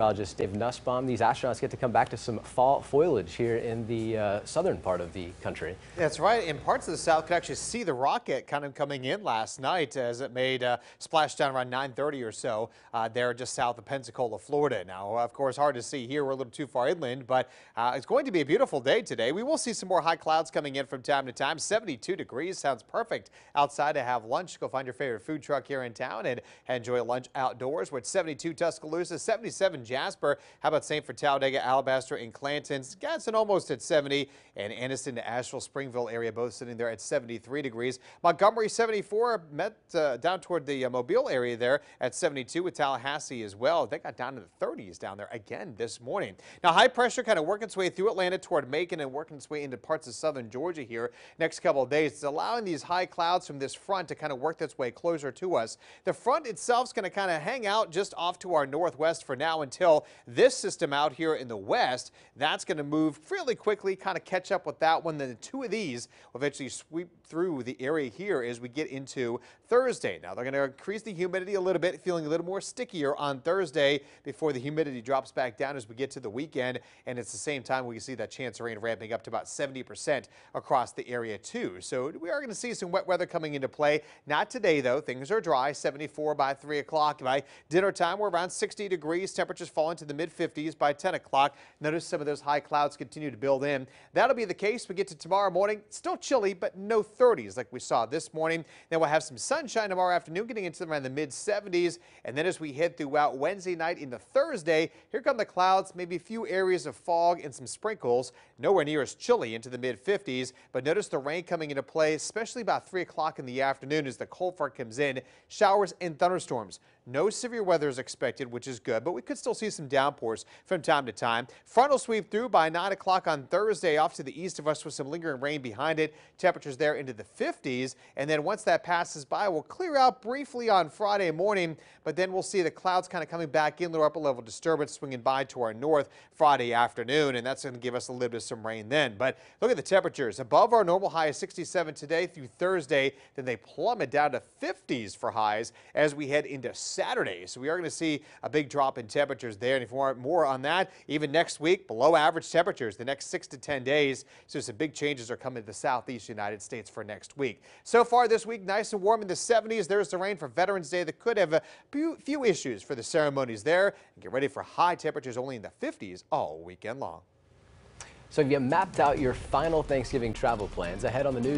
Meteorologist Dave Nussbaum. These astronauts get to come back to some fall foliage here in the uh, southern part of the country. That's right. In parts of the south, could actually see the rocket kind of coming in last night as it made a uh, splashdown around 9:30 or so uh, there just south of Pensacola, Florida. Now, of course, hard to see here. We're a little too far inland, but uh, it's going to be a beautiful day today. We will see some more high clouds coming in from time to time. 72 degrees sounds perfect outside to have lunch. Go find your favorite food truck here in town and enjoy lunch outdoors. We're at 72 Tuscaloosa, 77 Jasper. How about St. for Talladega, Alabaster, and Clanton? Gadsden almost at 70, and Anniston to Ashville, Springville area both sitting there at 73 degrees. Montgomery 74, met uh, down toward the uh, Mobile area there at 72 with Tallahassee as well. They got down to the 30s down there again this morning. Now high pressure kind of working its way through Atlanta toward Macon and working its way into parts of southern Georgia here next couple of days. It's allowing these high clouds from this front to kind of work its way closer to us. The front itself is going to kind of hang out just off to our northwest for now until this system out here in the west, that's going to move fairly quickly, kind of catch up with that one. Then the two of these will eventually sweep through the area here as we get into Thursday. Now they're going to increase the humidity a little bit, feeling a little more stickier on Thursday before the humidity drops back down as we get to the weekend. And it's the same time we see that chance of rain ramping up to about 70% across the area too. So we are going to see some wet weather coming into play. Not today though. Things are dry, 74 by 3 o'clock. By dinner time, we're around 60 degrees. Temperatures fall into the mid 50s by 10 o'clock. Notice some of those high clouds continue to build in. That'll be the case. We get to tomorrow morning. Still chilly, but no 30s like we saw this morning. Then we'll have some sunshine tomorrow afternoon, getting into around the mid 70s. And then as we head throughout Wednesday night into Thursday, here come the clouds, maybe a few areas of fog and some sprinkles. Nowhere near as chilly into the mid 50s. But notice the rain coming into play, especially about 3 o'clock in the afternoon as the cold front comes in. Showers and thunderstorms. No severe weather is expected, which is good, but we could still see some downpours from time to time. Frontal sweep through by 9 o'clock on Thursday off to the east of us with some lingering rain behind it. Temperatures there into the 50s. And then once that passes by, we'll clear out briefly on Friday morning, but then we'll see the clouds kind of coming back in, little upper level disturbance swinging by to our north Friday afternoon, and that's going to give us a little bit of some rain then. But look at the temperatures above our normal high of 67 today through Thursday. Then they plummet down to 50s for highs as we head into Saturday. So we are going to see a big drop in temperatures there. And if you want more on that, even next week, below average temperatures the next six to 10 days. So some big changes are coming to the southeast United States for next week. So far this week, nice and warm in the 70s. There's the rain for Veterans Day that could have a few issues for the ceremonies there. And get ready for high temperatures only in the 50s all weekend long. So have you mapped out your final Thanksgiving travel plans ahead on the news?